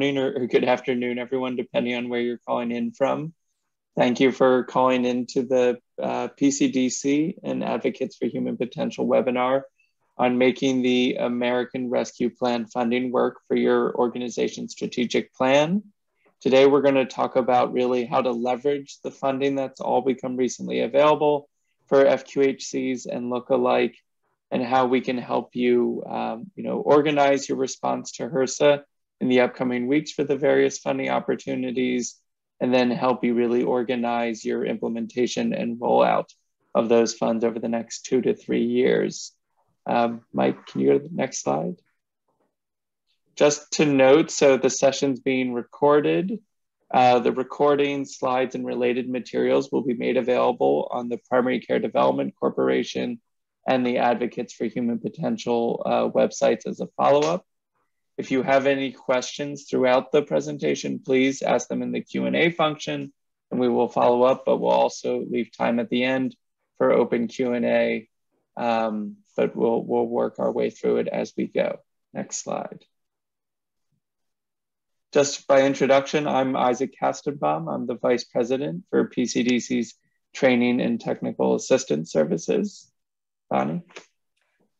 morning or, or, good afternoon, everyone, depending on where you're calling in from. Thank you for calling into the uh, PCDC and Advocates for Human Potential webinar on making the American Rescue Plan funding work for your organization's strategic plan. Today, we're going to talk about really how to leverage the funding that's all become recently available for FQHCs and look-alike, and how we can help you, um, you know, organize your response to HRSA in the upcoming weeks for the various funding opportunities, and then help you really organize your implementation and rollout of those funds over the next two to three years. Um, Mike, can you go to the next slide? Just to note, so the session's being recorded. Uh, the recording, slides, and related materials will be made available on the Primary Care Development Corporation and the Advocates for Human Potential uh, websites as a follow-up. If you have any questions throughout the presentation, please ask them in the Q&A function and we will follow up, but we'll also leave time at the end for open Q&A um, but we'll, we'll work our way through it as we go. Next slide. Just by introduction, I'm Isaac Kastenbaum. I'm the Vice President for PCDC's Training and Technical Assistance Services. Bonni?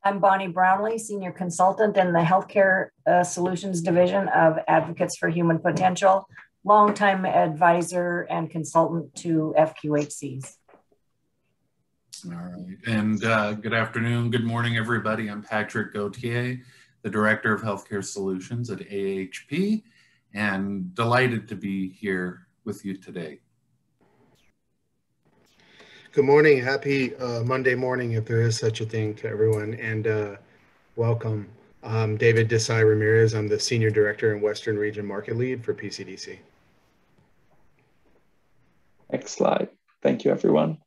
I'm Bonni Brownlee, Senior Consultant in the Healthcare uh, Solutions Division of Advocates for Human Potential, longtime advisor and consultant to FQHCs. All right. And uh, good afternoon, good morning, everybody. I'm Patrick Gauthier, the Director of Healthcare Solutions at AHP, and delighted to be here with you today. Good morning. Happy uh, Monday morning, if there is such a thing, to everyone, and uh, welcome. David Desai Ramirez. I'm the Senior Director and Western Region Market Lead for PCDC. Next slide. Thank you, everyone.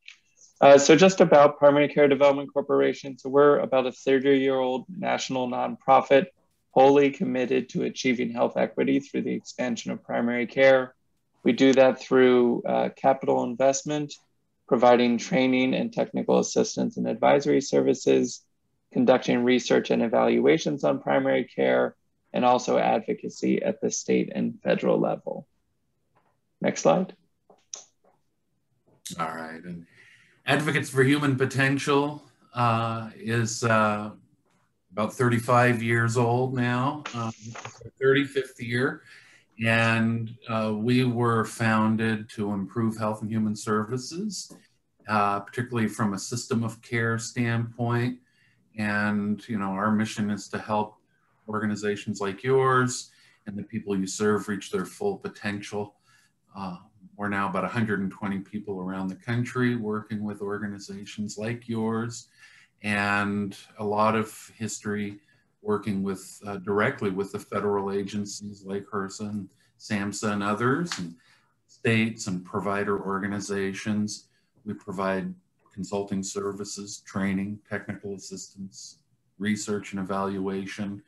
Uh, so just about Primary Care Development Corporation. So we're about a 30 year old national nonprofit wholly committed to achieving health equity through the expansion of primary care. We do that through uh, capital investment, providing training and technical assistance and advisory services, conducting research and evaluations on primary care, and also advocacy at the state and federal level. Next slide. All right. And Advocates for Human Potential uh, is uh, about 35 years old now, um, 35th year. And uh, we were founded to improve health and human services, uh, particularly from a system of care standpoint. And, you know, our mission is to help organizations like yours and the people you serve reach their full potential. Uh, we're now about 120 people around the country working with organizations like yours and a lot of history working with uh, directly with the federal agencies like HRSA and SAMHSA and others and states and provider organizations. We provide consulting services, training, technical assistance, research and evaluation,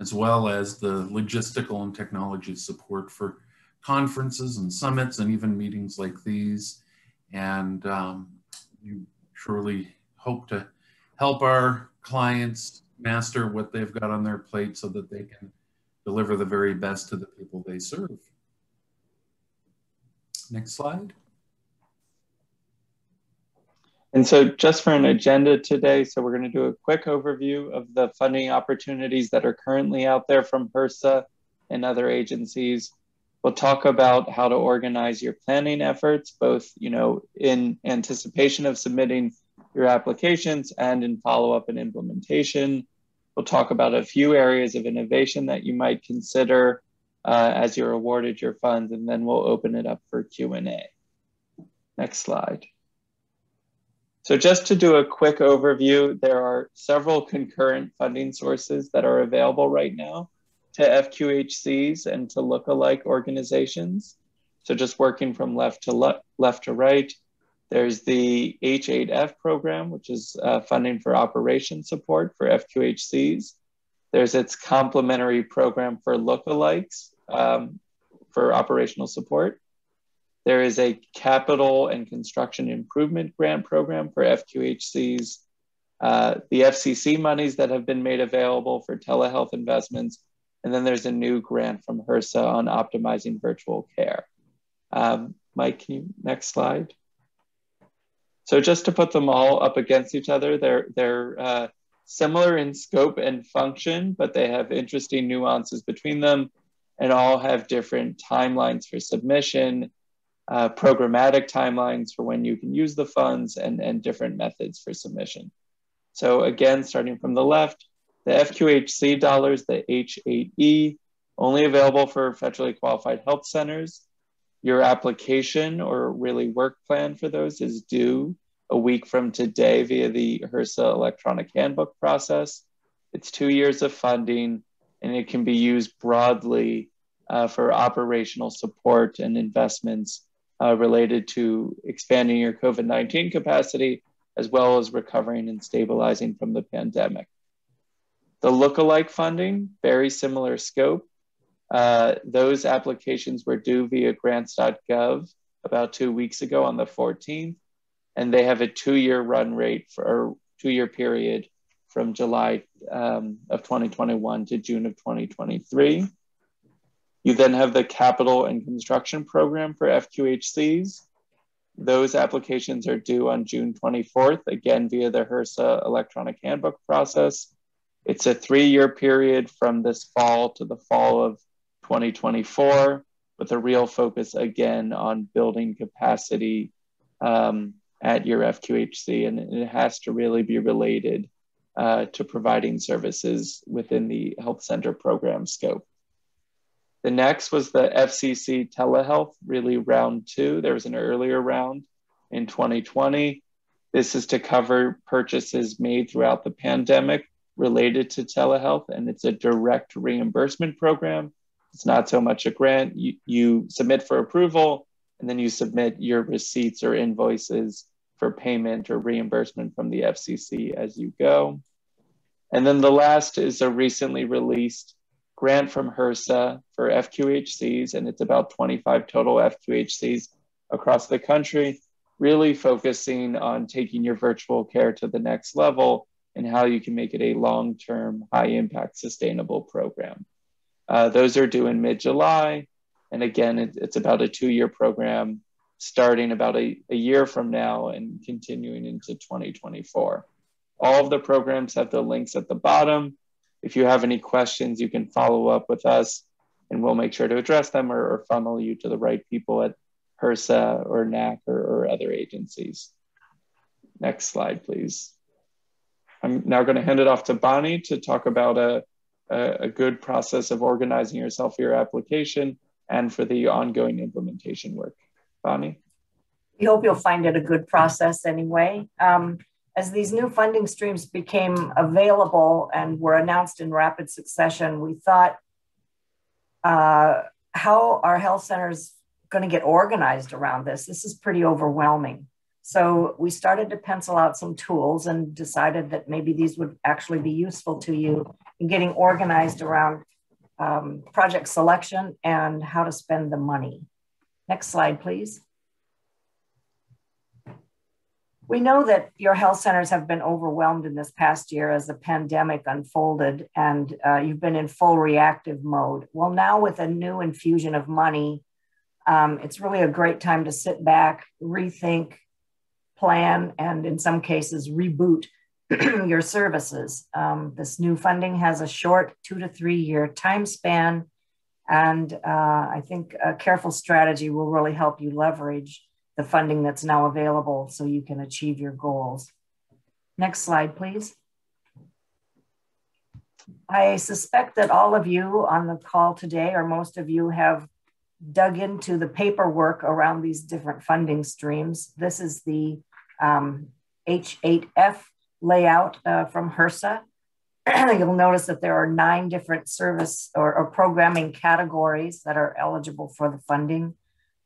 as well as the logistical and technology support for conferences and summits and even meetings like these. And um, we surely hope to help our clients master what they've got on their plate so that they can deliver the very best to the people they serve. Next slide. And so just for an agenda today, so we're going to do a quick overview of the funding opportunities that are currently out there from HRSA and other agencies. We'll talk about how to organize your planning efforts, both you know in anticipation of submitting your applications and in follow-up and implementation. We'll talk about a few areas of innovation that you might consider uh, as you're awarded your funds, and then we'll open it up for Q&A. Next slide. So just to do a quick overview, there are several concurrent funding sources that are available right now to FQHCs and to look-alike organizations. So just working from left to le left to right, there's the H8F program, which is uh, funding for operation support for FQHCs. There's its complementary program for lookalikes um, for operational support. There is a capital and construction improvement grant program for FQHCs. Uh, the FCC monies that have been made available for telehealth investments And then there's a new grant from HRSA on optimizing virtual care. Um, Mike, can you next slide? So just to put them all up against each other, they're, they're uh, similar in scope and function, but they have interesting nuances between them and all have different timelines for submission, uh, programmatic timelines for when you can use the funds, and, and different methods for submission. So again, starting from the left, the FQHC dollars, the H8F, only available for federally qualified health centers. Your application or really work plan for those is due a week from today via the HRSA electronic handbook process. It's two years of funding and it can be used broadly uh, for operational support and investments uh, related to expanding your COVID 19 capacity as well as recovering and stabilizing from the pandemic. The lookalike funding, very similar scope. Uh, those applications were due via grants.gov about two weeks ago on the 14th, and they have a two year run rate for a two year period from July um, of 2021 to June of 2023. You then have the capital and construction program for FQHCs. Those applications are due on June 24th, again via the HRSA electronic handbook process. It's a three year period from this fall to the fall of 2024, with a real focus again on building capacity um, at your FQHC. And it has to really be related uh, to providing services within the health center program scope. The next was the FCC telehealth, really round two. There was an earlier round in 2020. This is to cover purchases made throughout the pandemic related to telehealth, and it's a direct reimbursement program it's not so much a grant. You, you submit for approval and then you submit your receipts or invoices for payment or reimbursement from the FCC as you go. And then the last is a recently released grant from HRSA for FQHCs, and it's about 25 total FQHCs across the country, really focusing on taking your virtual care to the next level and how you can make it a long term, high impact, sustainable program. Uh, those are due in mid July. And again, it, it's about a two year program starting about a, a year from now and continuing into 2024. All of the programs have the links at the bottom. If you have any questions, you can follow up with us and we'll make sure to address them or, or funnel you to the right people at HRSA or NACHC or, or other agencies. Next slide, please. I'm now going to hand it off to Bonni to talk about a, a, a good process of organizing yourself for your application and for the ongoing implementation work. Bonni? We hope you'll find it a good process anyway. Um, as these new funding streams became available and were announced in rapid succession, we thought, uh, how are health centers going to get organized around this? This is pretty overwhelming. So we started to pencil out some tools and decided that maybe these would actually be useful to you in getting organized around um, project selection and how to spend the money. Next slide, please. We know that your health centers have been overwhelmed in this past year as the pandemic unfolded and uh, you've been in full reactive mode. Well, now with a new infusion of money, um, it's really a great time to sit back, rethink, plan, and in some cases, reboot your services. Um, this new funding has a short two to three year time span. And uh, I think a careful strategy will really help you leverage the funding that's now available so you can achieve your goals. Next slide, please. I suspect that all of you on the call today, or most of you, have dug into the paperwork around these different funding streams. This is the um, H8F layout uh, from HRSA. You'll notice that there are nine different service or, or, programming categories that are eligible for the funding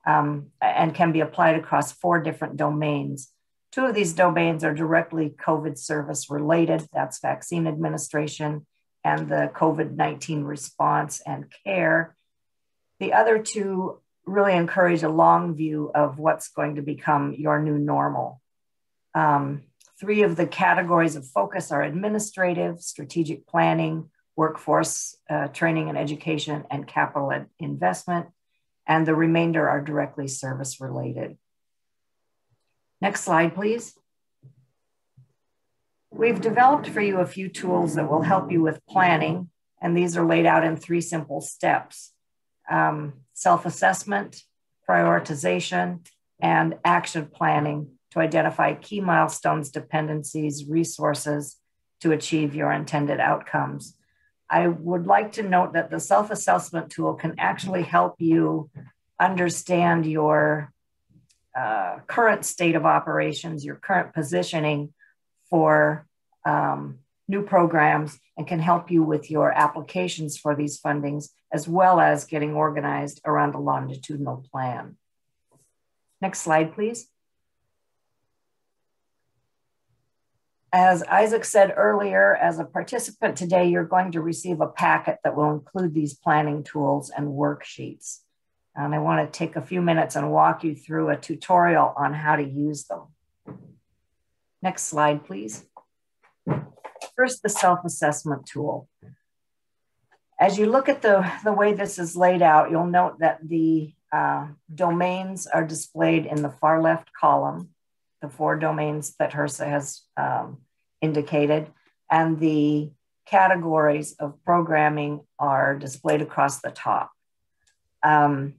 um, and can be applied across four different domains. Two of these domains are directly COVID service related, that's vaccine administration and the COVID 19 response and care. The other two really encourage a long view of what's going to become your new normal. Um, three of the categories of focus are administrative, strategic planning, workforce uh, training and education, and capital investment. And the remainder are directly service related. Next slide, please. We've developed for you a few tools that will help you with planning, and these are laid out in three simple steps um, self assessment, prioritization, and action planning to identify key milestones, dependencies, resources to achieve your intended outcomes. I would like to note that the self assessment tool can actually help you understand your uh, current state of operations, your current positioning for um, new programs, and can help you with your applications for these fundings, as well as getting organized around a longitudinal plan. Next slide, please. As Isaac said earlier, as a participant today, you're going to receive a packet that will include these planning tools and worksheets. And I want to take a few minutes and walk you through a tutorial on how to use them. Next slide, please. First, the self-assessment tool. As you look at the, the way this is laid out, you'll note that the uh, domains are displayed in the far left column the four domains that HRSA has um, indicated, and the categories of programming are displayed across the top. Um,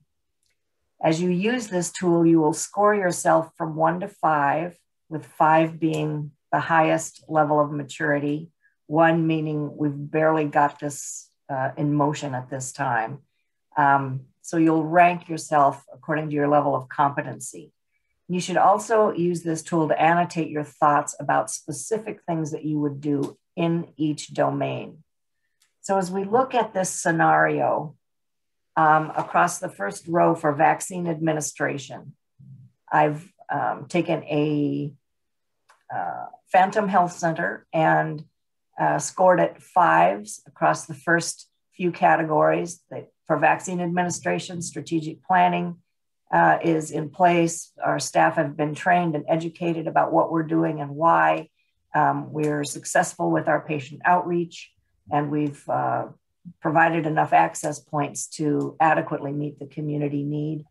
as you use this tool, you will score yourself from one to five, with five being the highest level of maturity, one meaning we've barely got this uh, in motion at this time. Um, so you'll rank yourself according to your level of competency. You should also use this tool to annotate your thoughts about specific things that you would do in each domain. So as we look at this scenario um, across the first row for vaccine administration, I've um, taken a uh, Phantom Health Center and uh, scored it fives across the first few categories that for vaccine administration, strategic planning, uh, is in place. Our staff have been trained and educated about what we're doing and why. Um, we're successful with our patient outreach, and we've uh, provided enough access points to adequately meet the community need.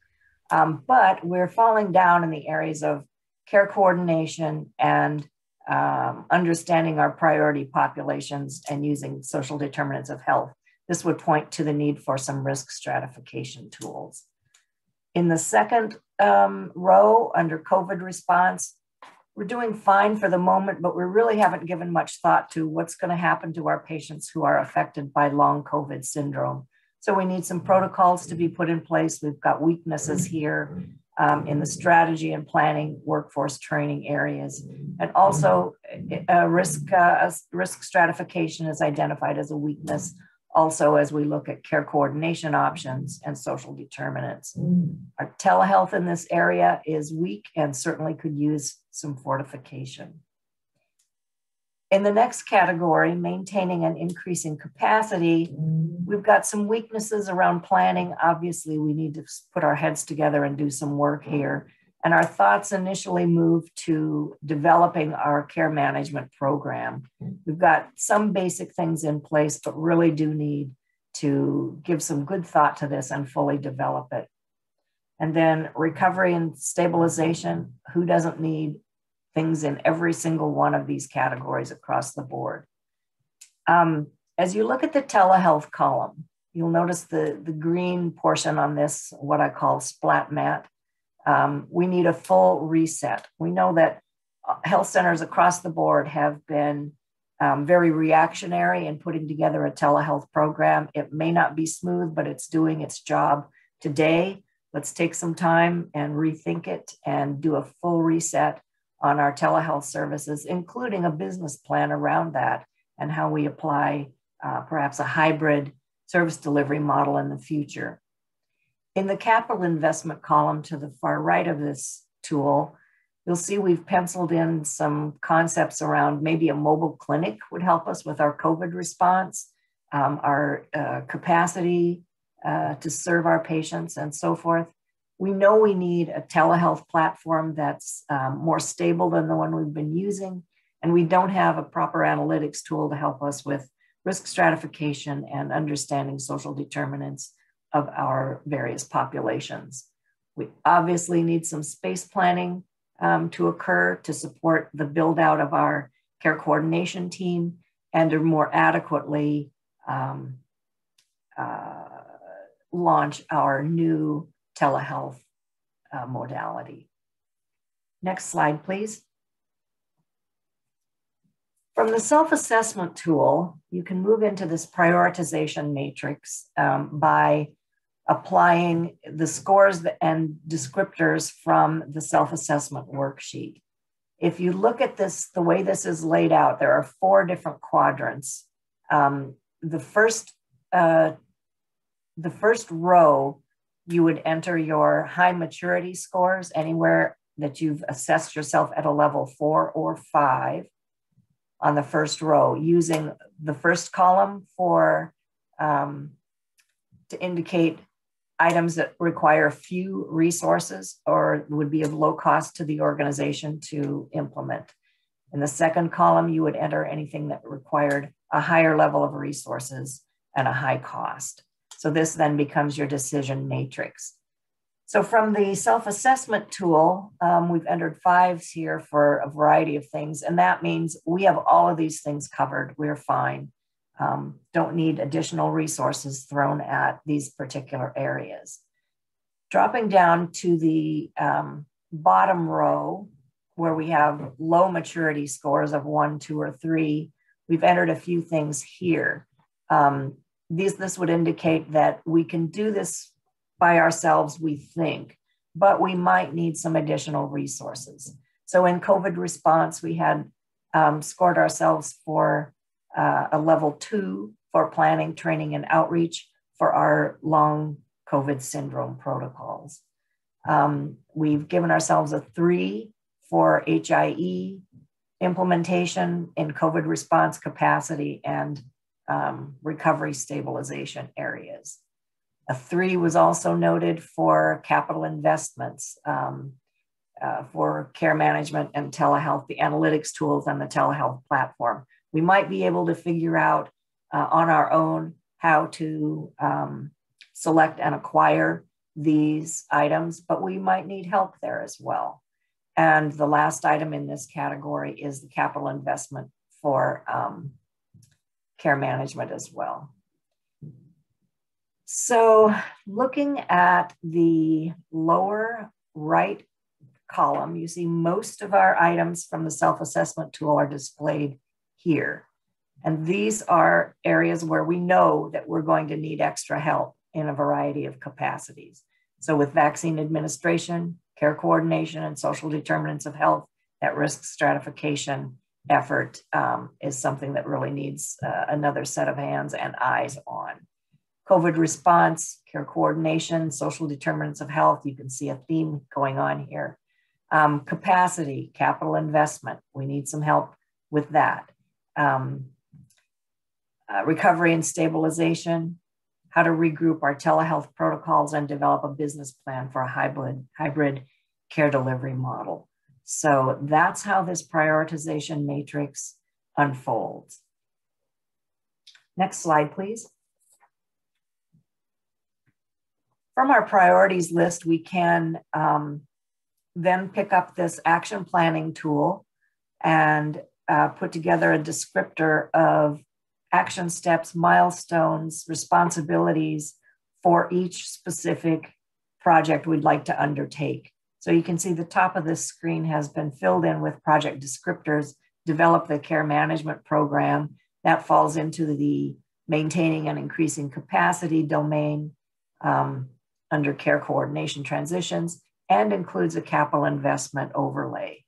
Um, but we're falling down in the areas of care coordination and um, understanding our priority populations and using social determinants of health. This would point to the need for some risk stratification tools. In the second um, row under COVID response, we're doing fine for the moment, but we really haven't given much thought to what's going to happen to our patients who are affected by long COVID syndrome. So we need some protocols to be put in place. We've got weaknesses here um, in the strategy and planning, workforce training areas, and also a risk uh, risk stratification is identified as a weakness also as we look at care coordination options and social determinants. Mm. Our telehealth in this area is weak and certainly could use some fortification. In the next category, maintaining and increasing capacity, mm. we've got some weaknesses around planning. Obviously, we need to put our heads together and do some work here. And our thoughts initially moved to developing our care management program. We've got some basic things in place, but really do need to give some good thought to this and fully develop it. And then recovery and stabilization who doesn't need things in every single one of these categories across the board? Um, as you look at the telehealth column, you'll notice the, the green portion on this, what I call splat mat. Um, we need a full reset. We know that uh, health centers across the board have been um, very reactionary in putting together a telehealth program. It may not be smooth, but it's doing its job today. Let's take some time and rethink it and do a full reset on our telehealth services, including a business plan around that and how we apply uh, perhaps a hybrid service delivery model in the future. In the capital investment column to the far right of this tool, you'll see we've penciled in some concepts around maybe a mobile clinic would help us with our COVID response, um, our uh, capacity uh, to serve our patients and so forth. We know we need a telehealth platform that's um, more stable than the one we've been using, and we don't have a proper analytics tool to help us with risk stratification, and understanding social determinants of our various populations. We obviously need some space planning um, to occur to support the build out of our care coordination team and to more adequately um, uh, launch our new telehealth uh, modality. Next slide, please. From the self-assessment tool, you can move into this prioritization matrix um, by applying the scores and descriptors from the self-assessment worksheet. If you look at this, the way this is laid out, there are four different quadrants. Um, the first, uh, the first row, you would enter your high maturity scores anywhere that you've assessed yourself at a level four or five on the first row using the first column for um, to indicate items that require few resources or would be of low cost to the organization to implement. In the second column, you would enter anything that required a higher level of resources and a high cost. So this then becomes your decision matrix. So from the self-assessment tool, um, we've entered fives here for a variety of things, and that means we have all of these things covered. We're fine. Um, don't need additional resources thrown at these particular areas. Dropping down to the um, bottom row, where we have low maturity scores of one, two, or three, we've entered a few things here. Um, these, this would indicate that we can do this by ourselves, we think, but we might need some additional resources. So in COVID response, we had um, scored ourselves for uh, a level two for planning, training, and outreach for our long COVID syndrome protocols. Um, we've given ourselves a three for HIE implementation in COVID response capacity and um, recovery stabilization areas. A three was also noted for capital investments um, uh, for care management and telehealth, the analytics tools and the telehealth platform. We might be able to figure out uh, on our own how to um, select and acquire these items, but we might need help there as well. And the last item in this category is the capital investment for um, care management as well. So looking at the lower right column, you see most of our items from the self-assessment tool are displayed here. And these are areas where we know that we're going to need extra help in a variety of capacities. So with vaccine administration, care coordination, and social determinants of health, that risk stratification effort um, is something that really needs uh, another set of hands and eyes on. COVID response, care coordination, social determinants of health. You can see a theme going on here. Um, capacity, capital investment. We need some help with that. Um, uh, recovery and stabilization, how to regroup our telehealth protocols and develop a business plan for a hybrid, hybrid care delivery model. So that's how this prioritization matrix unfolds. Next slide, please. from our priorities list, we can um, then pick up this action planning tool and uh, put together a descriptor of action steps, milestones, responsibilities for each specific project we'd like to undertake. So you can see the top of this screen has been filled in with project descriptors, develop the care management program. That falls into the maintaining and increasing capacity domain. Um, under care coordination transitions and includes a capital investment overlay.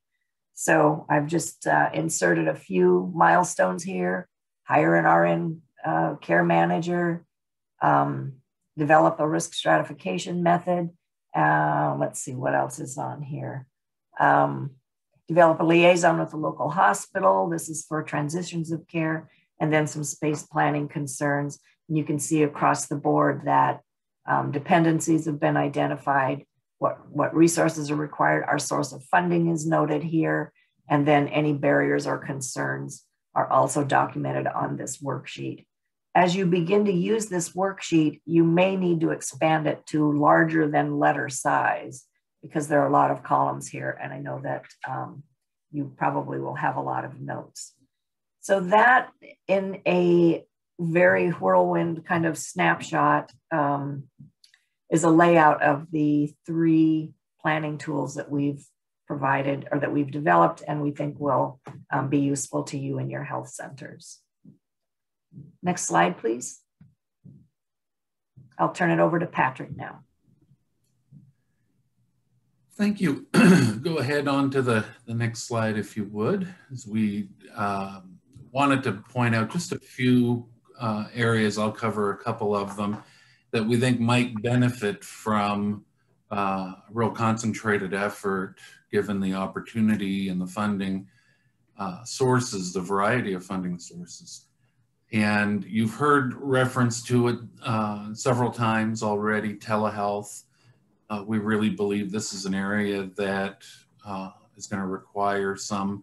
So I've just uh, inserted a few milestones here, hire an RN uh, care manager, um, develop a risk stratification method. Uh, let's see what else is on here. Um, develop a liaison with the local hospital. This is for transitions of care and then some space planning concerns. And you can see across the board that um, dependencies have been identified, what, what resources are required, our source of funding is noted here, and then any barriers or concerns are also documented on this worksheet. as you begin to use this worksheet, you may need to expand it to larger than letter size because there are a lot of columns here. And I know that um, you probably will have a lot of notes. So that in a very whirlwind kind of snapshot um, is a layout of the three planning tools that we've provided or that we've developed and we think will um, be useful to you in your health centers. Next slide, please. I'll turn it over to Patrick now. Thank you. Go ahead on to the, the next slide, if you would, as we uh, wanted to point out just a few uh, areas, I'll cover a couple of them, that we think might benefit from uh, real concentrated effort, given the opportunity and the funding uh, sources, the variety of funding sources. And you've heard reference to it uh, several times already, telehealth. Uh, we really believe this is an area that uh, is going to require some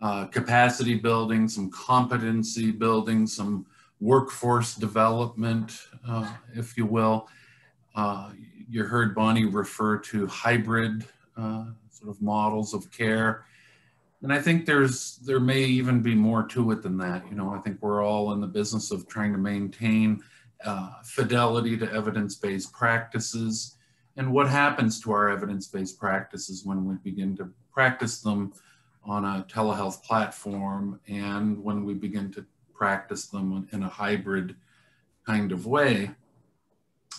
uh, capacity building, some competency building, some workforce development, uh, if you will. Uh, you heard Bonni refer to hybrid sort of models of care and I think there's there may even be more to it than that. You know, I think we're all in the business of trying to maintain uh, fidelity to evidence-based practices. And what happens to our evidence-based practices when we begin to practice them on a telehealth platform and when we begin to practice them in a hybrid kind of way.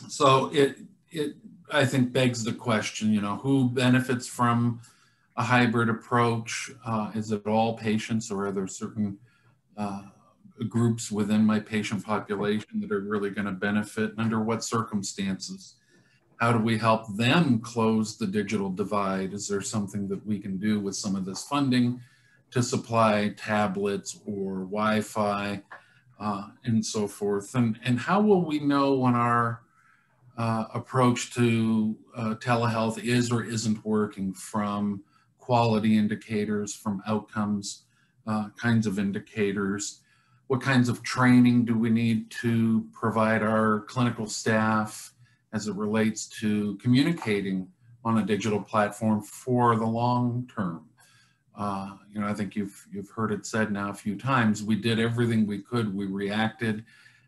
So it, it I think begs the question, you know, who benefits from a hybrid approach? Uh, is it all patients or are there certain uh, groups within my patient population that are really going to benefit and under what circumstances? How do we help them close the digital divide? Is there something that we can do with some of this funding to supply tablets or Wi-Fi uh, and so forth? And, and how will we know when our uh, approach to uh, telehealth is or isn't working from quality indicators, from outcomes uh, kinds of indicators. What kinds of training do we need to provide our clinical staff as it relates to communicating on a digital platform for the long term? Uh, you know, I think you've you've heard it said now a few times. We did everything we could. We reacted,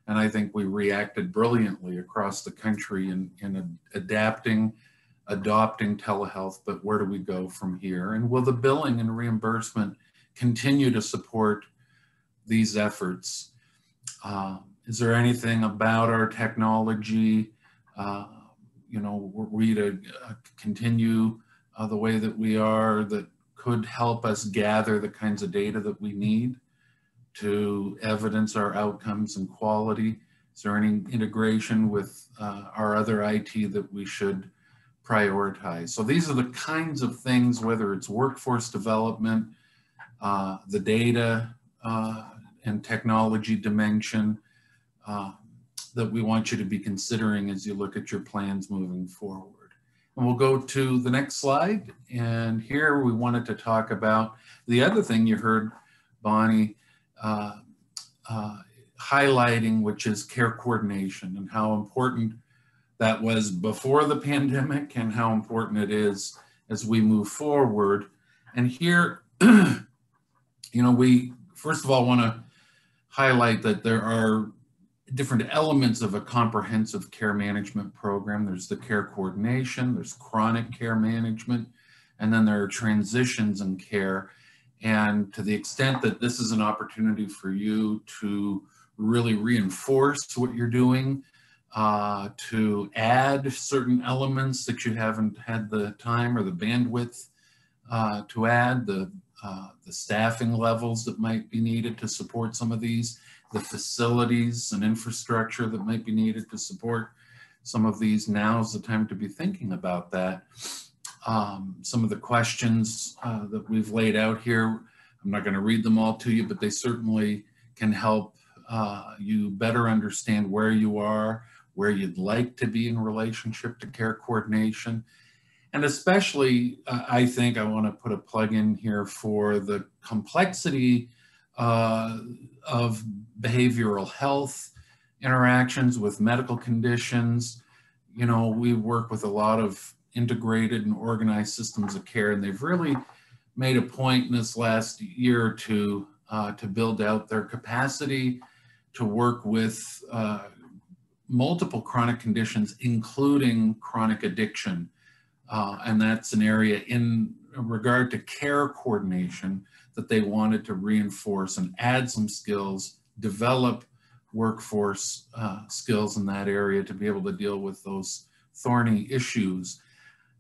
and I think we reacted brilliantly across the country in in adapting adopting telehealth, but where do we go from here? And will the billing and reimbursement continue to support these efforts? Uh, is there anything about our technology, uh, you know, were we to uh, continue uh, the way that we are that could help us gather the kinds of data that we need to evidence our outcomes and quality? Is there any integration with uh, our other IT that we should prioritize. So these are the kinds of things, whether it's workforce development, uh, the data uh, and technology dimension, uh, that we want you to be considering as you look at your plans moving forward. We'll go to the next slide. And here we wanted to talk about the other thing you heard Bonni uh, uh, highlighting, which is care coordination and how important that was before the pandemic and how important it is as we move forward. And here, you know, we first of all want to highlight that there are different elements of a comprehensive care management program. There's the care coordination, there's chronic care management, and then there are transitions in care. And to the extent that this is an opportunity for you to really reinforce what you're doing, uh, to add certain elements that you haven't had the time or the bandwidth uh, to add, the, uh, the staffing levels that might be needed to support some of these, the facilities and infrastructure that might be needed to support some of these. Now is the time to be thinking about that. Um, some of the questions uh, that we've laid out here, I'm not going to read them all to you, but they certainly can help uh, you better understand where you are, where you'd like to be in relationship to care coordination. And especially, uh, I think I want to put a plug in here for the complexity uh, of behavioral health interactions with medical conditions. You know, we work with a lot of integrated and organized systems of care, and they've really made a point in this last year or two uh, to build out their capacity to work with uh, multiple chronic conditions, including chronic addiction. Uh, and that's an area in regard to care coordination that they wanted to reinforce and add some skills, develop workforce uh, skills in that area to be able to deal with those thorny issues.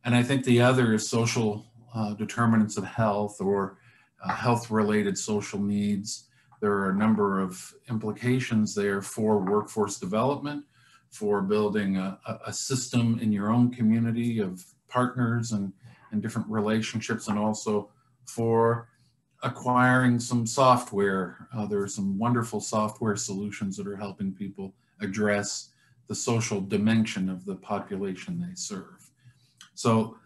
And I think the other is social uh, determinants of health or uh, health related social needs. There are a number of implications there for workforce development, for building a, a system in your own community of partners and, and different relationships, and also for acquiring some software. Uh, there are some wonderful software solutions that are helping people address the social dimension of the population they serve. So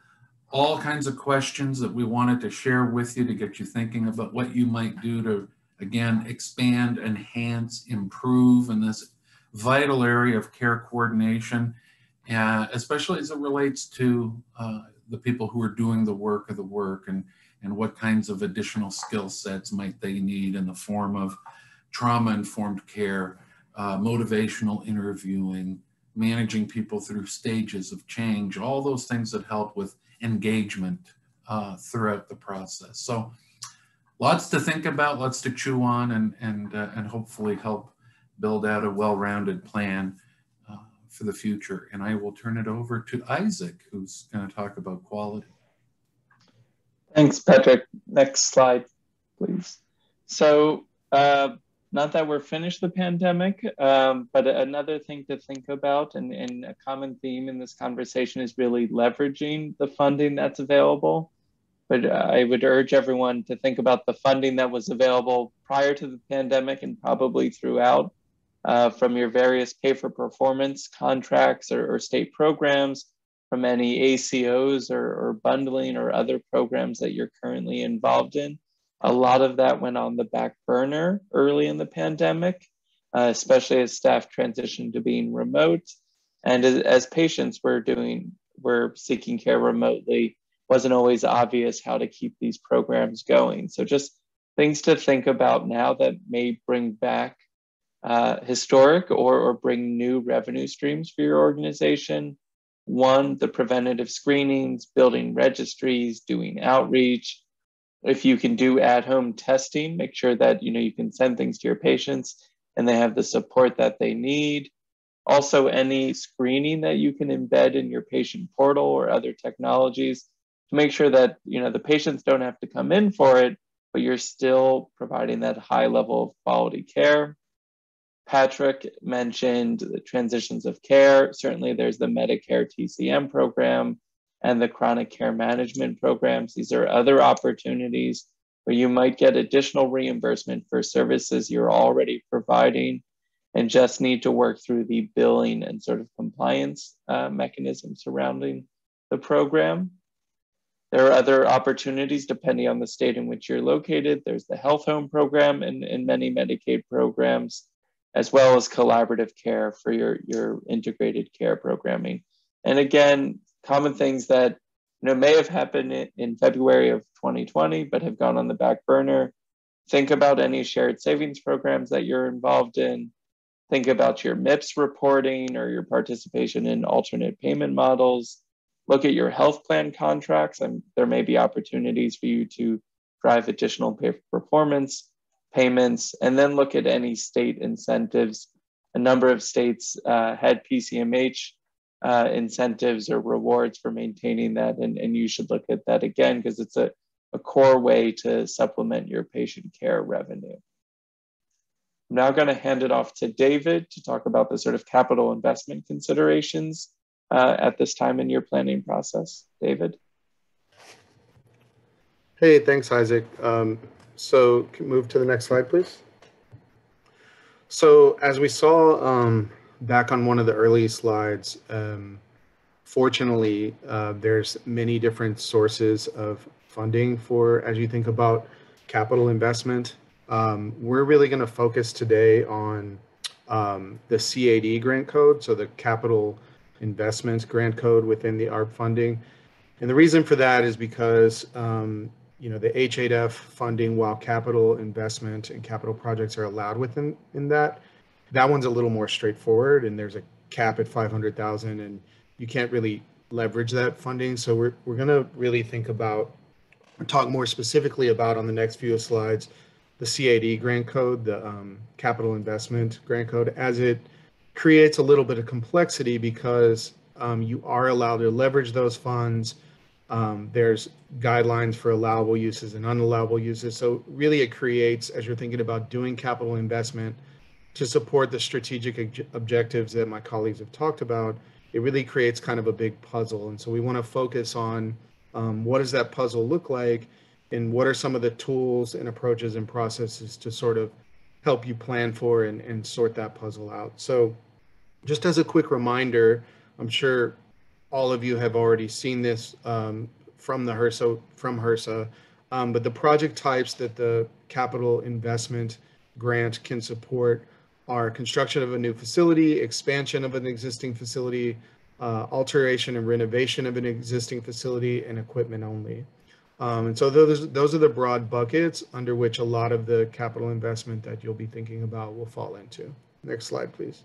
all kinds of questions that we wanted to share with you to get you thinking about what you might do to, again, expand, enhance, improve in this vital area of care coordination, uh, especially as it relates to uh, the people who are doing the work of the work and, and what kinds of additional skill sets might they need in the form of trauma-informed care, uh, motivational interviewing, managing people through stages of change, all those things that help with engagement uh, throughout the process. So lots to think about, lots to chew on, and, and, uh, and hopefully help build out a well-rounded plan uh, for the future. And I will turn it over to Isaac, who's going to talk about quality. Thanks, Patrick. Next slide, please. So uh, not that we're finished the pandemic, um, but another thing to think about and, and, a common theme in this conversation is really leveraging the funding that's available. But I would urge everyone to think about the funding that was available prior to the pandemic and probably throughout uh, from your various pay for performance contracts or, or state programs, from any ACOs or, or bundling or other programs that you're currently involved in a lot of that went on the back burner early in the pandemic, uh, especially as staff transitioned to being remote. And as, as patients were doing, were seeking care remotely, wasn't always obvious how to keep these programs going. So just things to think about now that may bring back uh, historic or, or bring new revenue streams for your organization. One, the preventative screenings, building registries, doing outreach, if you can do at-home testing, make sure that you know you can send things to your patients and they have the support that they need. Also, any screening that you can embed in your patient portal or other technologies to make sure that you know the patients don't have to come in for it, but you're still providing that high level of quality care. Patrick mentioned the transitions of care. Certainly, there's the Medicare TCM program and the chronic care management programs. These are other opportunities where you might get additional reimbursement for services you're already providing and just need to work through the billing and sort of compliance uh, surrounding the program. There are other opportunities depending on the state in which you're located. There's the health home program and, and many Medicaid programs, as well as collaborative care for your, your integrated care programming. And again, common things that you know may have happened in, February of 2020 but have gone on the back burner. Think about any shared savings programs that you're involved in. Think about your MIPS reporting or your participation in alternate payment models. Look at your health plan contracts, and there may be opportunities for you to drive additional pay for performance payments, and then look at any state incentives. A number of states uh, had PCMH uh, incentives or rewards for maintaining that. And, and you should look at that again because it's a, a core way to supplement your patient care revenue. I'm now going to hand it off to David to talk about the sort of capital investment considerations uh, at this time in your planning process. David. Hey, thanks, Isaac. Um, so move to the next slide, please. So as we saw um, back on one of the early slides, um, fortunately, uh, there's many different sources of funding for as you think about capital investment. Um, we're really going to focus today on um, the CAD grant code, so the capital investments grant code within the ARP funding. And the reason for that is because um, you know the H8F funding, while capital investment and capital projects are allowed within in that, that one's a little more straightforward, and there's a cap at 500,000, and you can't really leverage that funding. So we're we're gonna really think about talk more specifically about on the next few slides the C8E grant code, the um, capital investment grant code, as it creates a little bit of complexity because um, you are allowed to leverage those funds. Um, there's guidelines for allowable uses and unallowable uses. So really it creates, as you're thinking about doing capital investment to support the strategic objectives that my colleagues have talked about, it really creates kind of a big puzzle. And so we want to focus on um, what does that puzzle look like and what are some of the tools and approaches and processes to sort of help you plan for and, and sort that puzzle out. So just as a quick reminder, I'm sure all of you have already seen this um, from the HRSA, from HRSA, um, but the project types that the capital investment grant can support are construction of a new facility, expansion of an existing facility, uh, alteration and renovation of an existing facility, and equipment only. Um, and so those, those are the broad buckets under which a lot of the capital investment that you'll be thinking about will fall into. Next slide, please.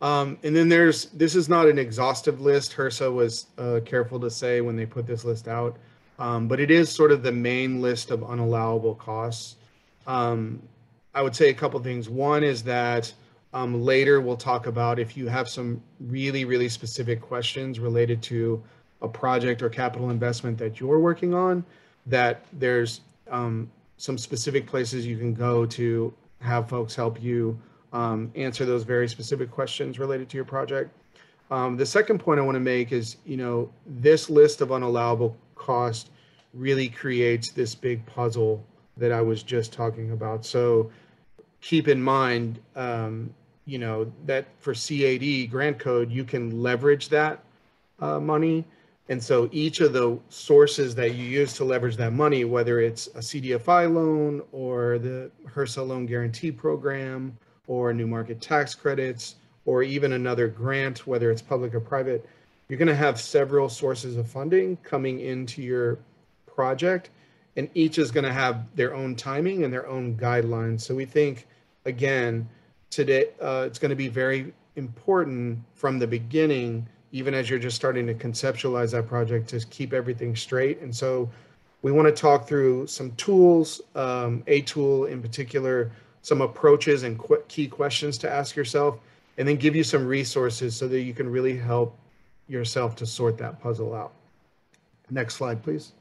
Um, and then there's, this is not an exhaustive list. HRSA was uh, careful to say when they put this list out, um, but it is sort of the main list of unallowable costs. Um, I would say a couple things. One is that um, later we'll talk about if you have some really, really specific questions related to a project or capital investment that you're working on, that there's um, some specific places you can go to have folks help you um, answer those very specific questions related to your project. Um, the second point I want to make is, you know, this list of unallowable cost really creates this big puzzle that I was just talking about. So keep in mind, um, you know, that for C8E grant code, you can leverage that uh, money and so each of the sources that you use to leverage that money, whether it's a CDFI loan or the HRSA loan guarantee program or new market tax credits or even another grant, whether it's public or private, you're going to have several sources of funding coming into your project and each is going to have their own timing and their own guidelines. So we think, again, today uh, it's going to be very important from the beginning even as you're just starting to conceptualize that project to keep everything straight. And so we want to talk through some tools, um, a tool in particular, some approaches and qu key questions to ask yourself, and then give you some resources so that you can really help yourself to sort that puzzle out. Next slide, please.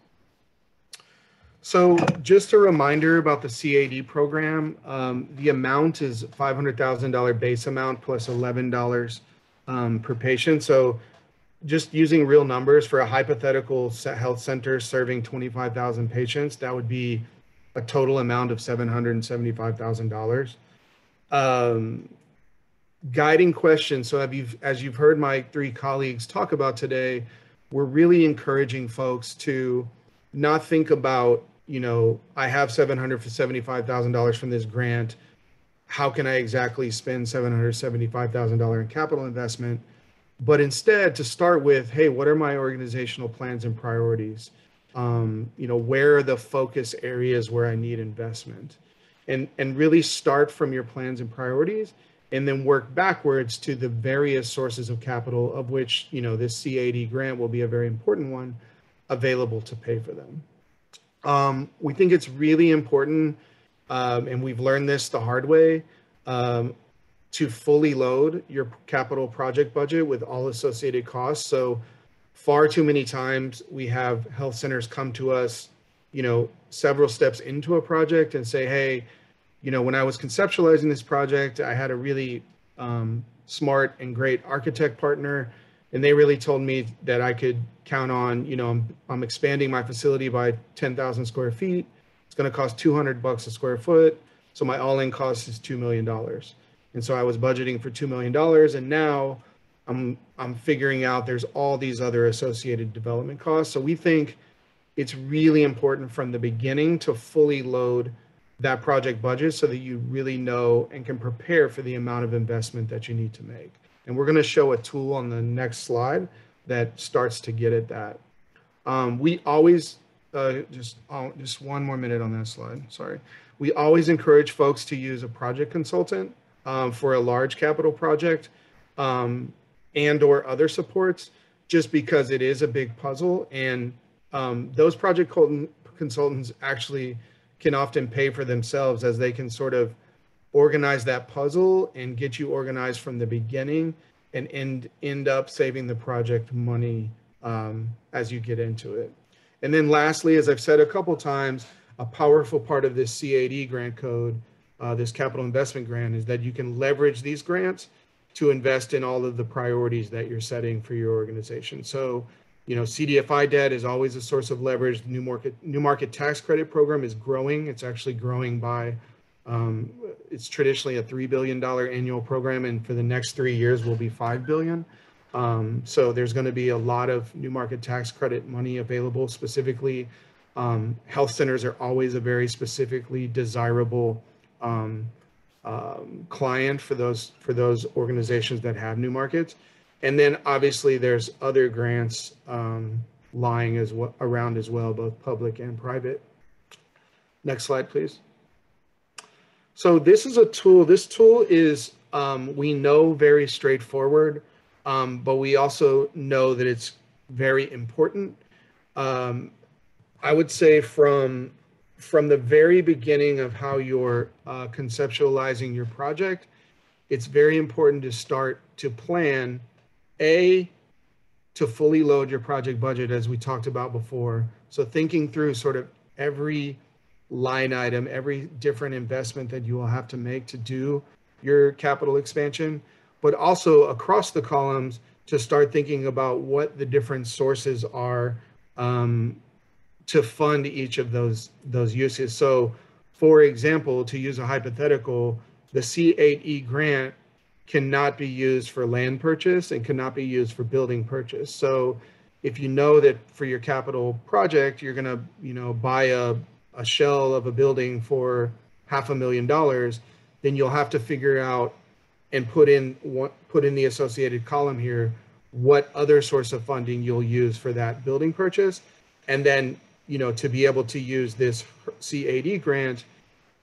So just a reminder about the C8E program, um, the amount is $500,000 base amount plus $11 um, per patient. So just using real numbers for a hypothetical health center serving 25,000 patients, that would be a total amount of $775,000. Um, guiding questions. So have you, as you've heard my three colleagues talk about today, we're really encouraging folks to not think about, you know, I have $775,000 from this grant how can I exactly spend $775,000 in capital investment? But instead, to start with, hey, what are my organizational plans and priorities? Um, you know, where are the focus areas where I need investment? And, and really start from your plans and priorities and then work backwards to the various sources of capital of which, you know, this C8E grant will be a very important one available to pay for them. Um, we think it's really important um, and we've learned this the hard way, um, to fully load your capital project budget with all associated costs. So far too many times we have health centers come to us, you know, several steps into a project and say, hey, you know, when I was conceptualizing this project, I had a really um, smart and great architect partner, and they really told me that I could count on, you know, I'm, I'm expanding my facility by 10,000 square feet It's going to cost 200 bucks a square foot. So my all-in cost is $2 million. And so I was budgeting for $2 million. And now I'm, I'm figuring out there's all these other associated development costs. So we think it's really important from the beginning to fully load that project budget so that you really know and can prepare for the amount of investment that you need to make. And we're going to show a tool on the next slide that starts to get at that. Um, we always uh, just oh, just one more minute on that slide. Sorry. We always encourage folks to use a project consultant um, for a large capital project um, and or other supports, just because it is a big puzzle and um, those project consultants actually can often pay for themselves as they can sort of organize that puzzle and get you organized from the beginning and end end up saving the project money um, as you get into it. And then lastly, as I've said a couple times, a powerful part of this C8E grant code, uh, this capital investment grant, is that you can leverage these grants to invest in all of the priorities that you're setting for your organization. So you know, CDFI debt is always a source of leverage. New market new market tax credit program is growing. It's actually growing by um, it's traditionally a three billion dollar annual program, and for the next three years will be five billion. Um, so there's going to be a lot of new market tax credit money available. Specifically, um, health centers are always a very specifically desirable um, um, client for those for those organizations that have new markets. And then obviously there's other grants um, lying as well around as well, both public and private. Next slide, please. So this is a tool. This tool is um, we know very straightforward, um, but we also know that it's very important. Um, I would say from from the very beginning of how you're uh, conceptualizing your project, it's very important to start to plan a, to fully load your project budget, as we talked about before. So thinking through sort of every line item, every different investment that you will have to make to do your capital expansion, but also across the columns to start thinking about what the different sources are um, to fund each of those those uses. So, for example, to use a hypothetical, the C8E grant cannot be used for land purchase and cannot be used for building purchase. So if you know that for your capital project, you're going to, you know, buy a, a shell of a building for half a million dollars, then you'll have to figure out and put in what put in the associated column here what other source of funding you'll use for that building purchase and then you know to be able to use this C8E grant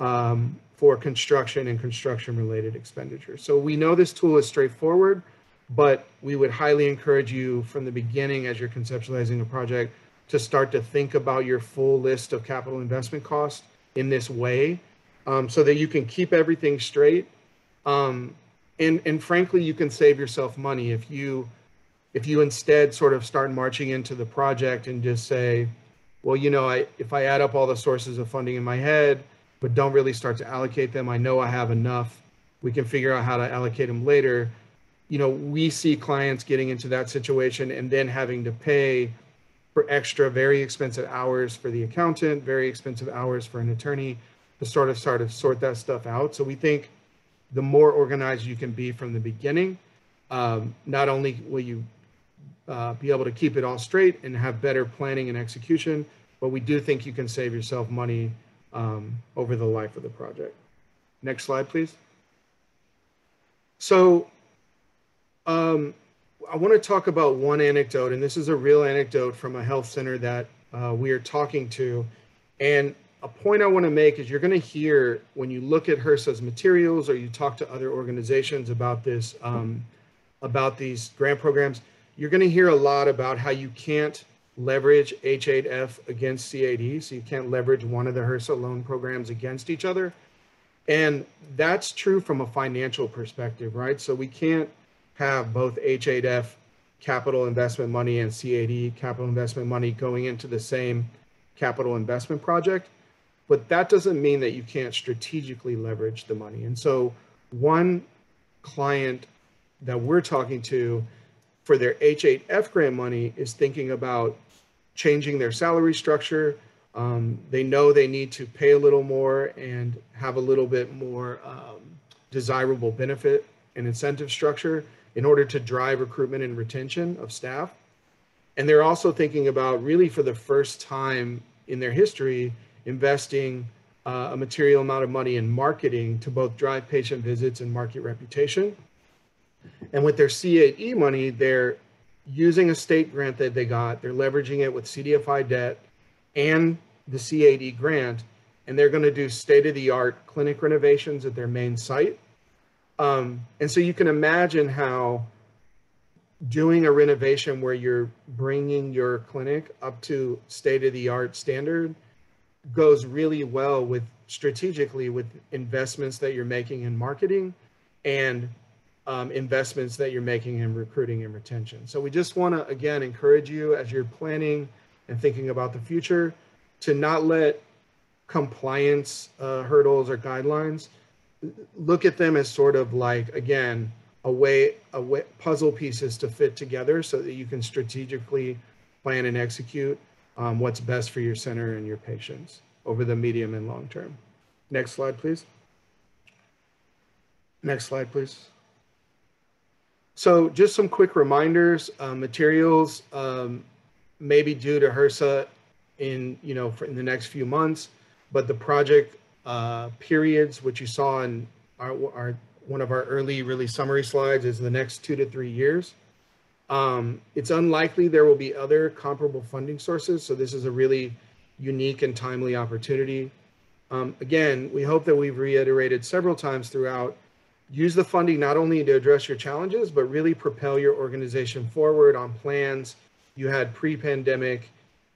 um, for construction and construction related expenditures. So we know this tool is straightforward, but we would highly encourage you from the beginning as you're conceptualizing a project to start to think about your full list of capital investment costs in this way um, so that you can keep everything straight. Um, and, and frankly, you can save yourself money if you if you instead sort of start marching into the project and just say, well, you know, I, if I add up all the sources of funding in my head, but don't really start to allocate them. I know I have enough. We can figure out how to allocate them later. You know, we see clients getting into that situation and then having to pay for extra, very expensive hours for the accountant, very expensive hours for an attorney to sort of sort of sort that stuff out. So we think the more organized you can be from the beginning, um, not only will you uh, be able to keep it all straight and have better planning and execution, but we do think you can save yourself money um, over the life of the project. Next slide, please. So um, I want to talk about one anecdote, and this is a real anecdote from a health center that uh, we are talking to. And a point I want to make is you're going to hear when you look at HRSA's materials or you talk to other organizations about this, um, about these grant programs, you're going to hear a lot about how you can't leverage H8F against C8E. So you can't leverage one of the HRSA loan programs against each other. And that's true from a financial perspective, right? So we can't have both H8F capital investment money and C8E capital investment money going into the same capital investment project. But that doesn't mean that you can't strategically leverage the money. And so one client that we're talking to for their H8F grant money is thinking about changing their salary structure. Um, they know they need to pay a little more and have a little bit more um, desirable benefit and incentive structure in order to drive recruitment and retention of staff. And they're also thinking about really for the first time in their history, investing uh, a material amount of money in marketing to both drive patient visits and market reputation. And with their C8E money, they're using a state grant that they got, they're leveraging it with CDFI debt and the C8E grant, and they're going to do state of the art clinic renovations at their main site. Um, and so you can imagine how doing a renovation where you're bringing your clinic up to state of the art standard goes really well with strategically with investments that you're making in marketing and um, investments that you're making in recruiting and retention. So we just want to again encourage you as you're planning and thinking about the future to not let compliance uh, hurdles or guidelines look at them as sort of like again a way a way puzzle pieces to fit together so that you can strategically plan and execute um, what's best for your center and your patients over the medium and long term. Next slide, please. Next slide, please. So just some quick reminders, uh, materials um, due to HRSA in, you know, in the next few months, but the project uh, periods, which you saw in our, our, one of our early really summary slides is the next two to three years. Um, it's unlikely there will be other comparable funding sources. So this is a really unique and timely opportunity. Um, again, we hope that we've reiterated several times throughout, use the funding not only to address your challenges, but really propel your organization forward on plans you had pre-pandemic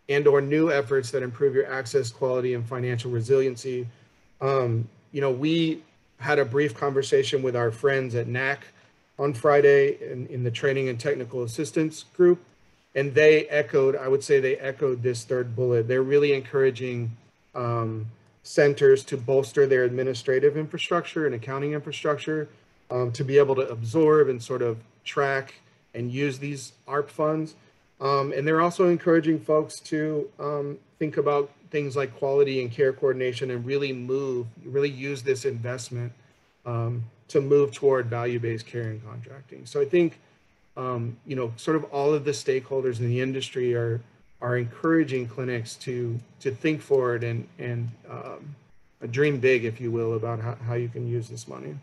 and or new efforts that improve your access, quality, and financial resiliency. Um, you know, we had a brief conversation with our friends at NACHC on Friday in, in the training and technical assistance group and they echoed i would say they echoed this third bullet they're really encouraging um, centers to bolster their administrative infrastructure and accounting infrastructure um, to be able to absorb and sort of track and use these ARP funds. Um, and they're also encouraging folks to um, think about things like quality and care coordination and really move, really use this investment um, to move toward value-based care and contracting. So I think um, you know, sort of all of the stakeholders in the industry are are encouraging clinics to to think forward and and um, dream big, if you will, about how, how you can use this money.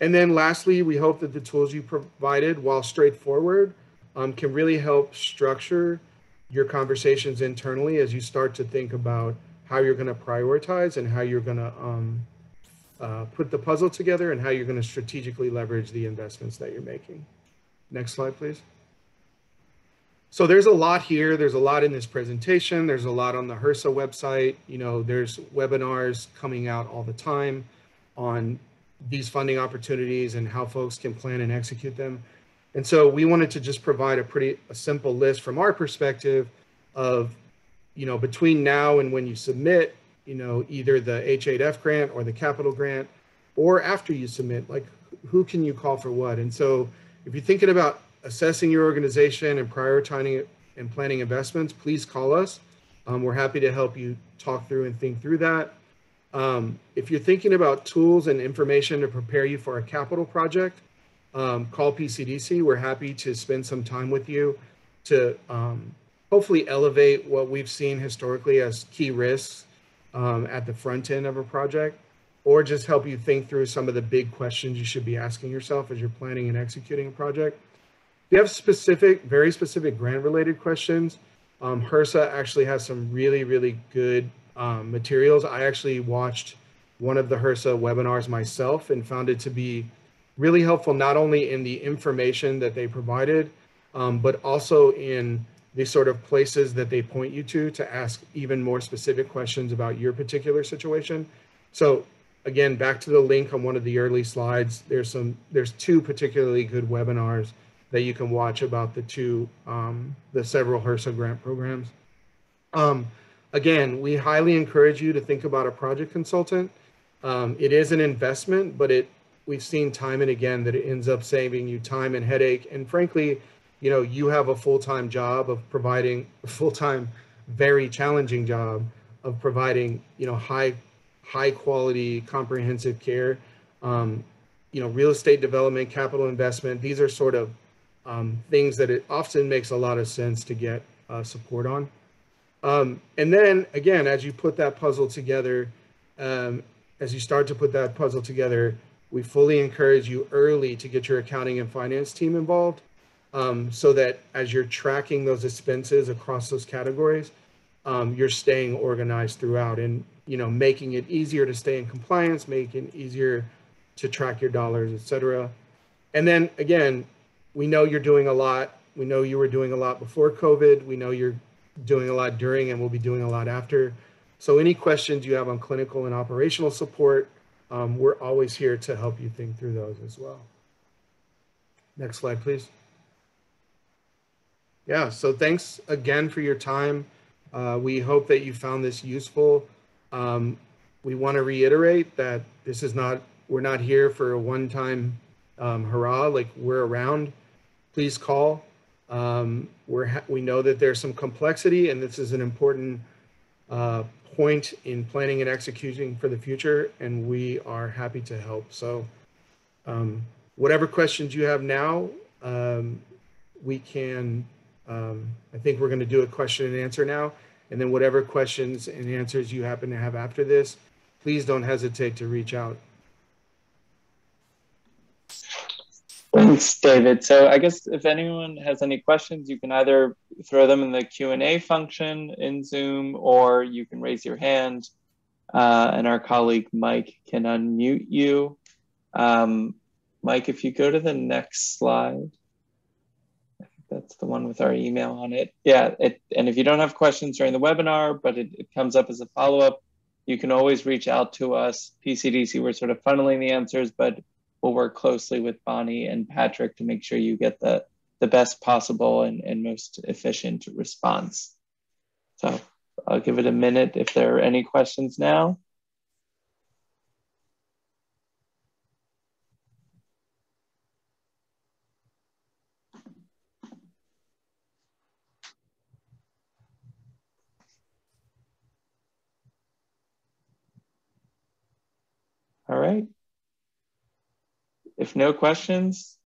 And then lastly, we hope that the tools you provided, while straightforward, um, can really help structure your conversations internally as you start to think about how you're going to prioritize and how you're going to um, uh, put the puzzle together and how you're going to strategically leverage the investments that you're making. Next slide, please. So there's a lot here. There's a lot in this presentation. There's a lot on the HRSA website. You know, there's webinars coming out all the time on these funding opportunities and how folks can plan and execute them. And so we wanted to just provide a pretty a simple list from our perspective of, you know, between now and when you submit, you know, either the H8F grant or the capital grant, or after you submit, like who can you call for what? And so if you're thinking about assessing your organization and prioritizing it and planning investments, please call us. Um, we're happy to help you talk through and think through that. Um, if you're thinking about tools and information to prepare you for a capital project, um, call PCDC. We're happy to spend some time with you to um, hopefully elevate what we've seen historically as key risks um, at the front end of a project or just help you think through some of the big questions you should be asking yourself as you're planning and executing a project. You have specific, very specific grant related questions, um, HRSA actually has some really, really good um, materials. I actually watched one of the HRSA webinars myself and found it to be really helpful, not only in the information that they provided, um, but also in the sort of places that they point you to to ask even more specific questions about your particular situation. So again, back to the link on one of the early slides, there's some, there's two particularly good webinars that you can watch about the two, um, the several HRSA grant programs. Um, again, we highly encourage you to think about a project consultant. Um, it is an investment, but it we've seen time and again that it ends up saving you time and headache. And frankly, you know, you have a full-time job of providing a full-time, very challenging job of providing, you know, high high quality, comprehensive care. Um, you know, real estate development, capital investment, these are sort of um, things that it often makes a lot of sense to get uh, support on. Um, and then again, as you put that puzzle together, um, as you start to put that puzzle together, we fully encourage you early to get your accounting and finance team involved um, so that as you're tracking those expenses across those categories, um, you're staying organized throughout and you know making it easier to stay in compliance, making it easier to track your dollars, et cetera. And then again, we know you're doing a lot. We know you were doing a lot before COVID. We know you're doing a lot during and we'll be doing a lot after. So any questions you have on clinical and operational support, um, we're always here to help you think through those as well. Next slide, please. Yeah, so thanks again for your time. Uh, we hope that you found this useful. Um, we want to reiterate that this is not, we're not here for a one-time um, hurrah, like we're around. Please call. Um, we're we know that there's some complexity and this is an important uh, point in planning and executing for the future and we are happy to help. So um, whatever questions you have now, um, we can, um, I think we're going to do a question and answer now. And then whatever questions and answers you happen to have after this, please don't hesitate to reach out. Thanks, David. So I guess if anyone has any questions, you can either throw them in the Q&A function in Zoom, or you can raise your hand uh, and our colleague Mike can unmute you. Um, Mike, if you go to the next slide, that's the one with our email on it. Yeah, it, and if you don't have questions during the webinar, but it, it comes up as a follow-up, you can always reach out to us. PCDC, we're sort of funneling the answers, but we'll work closely with Bonni and Patrick to make sure you get the, the best possible and, and most efficient response. So I'll give it a minute if there are any questions now. All right. If no questions,